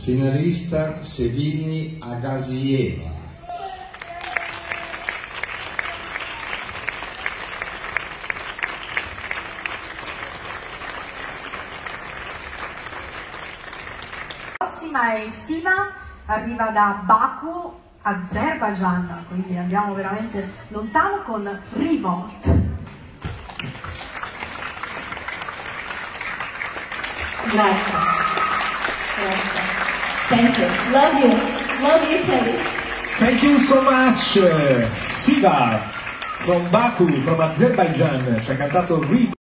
Finalista Sevini Agasieva. La prossima è Siva, arriva da Baku, Azerbaijan, quindi andiamo veramente lontano con Revolt. Grazie. Grazie. Thank you. Love you. Love you, Kelly. Thank you so much, Siva from Baku, from Azerbaijan, ci ha cantato Riv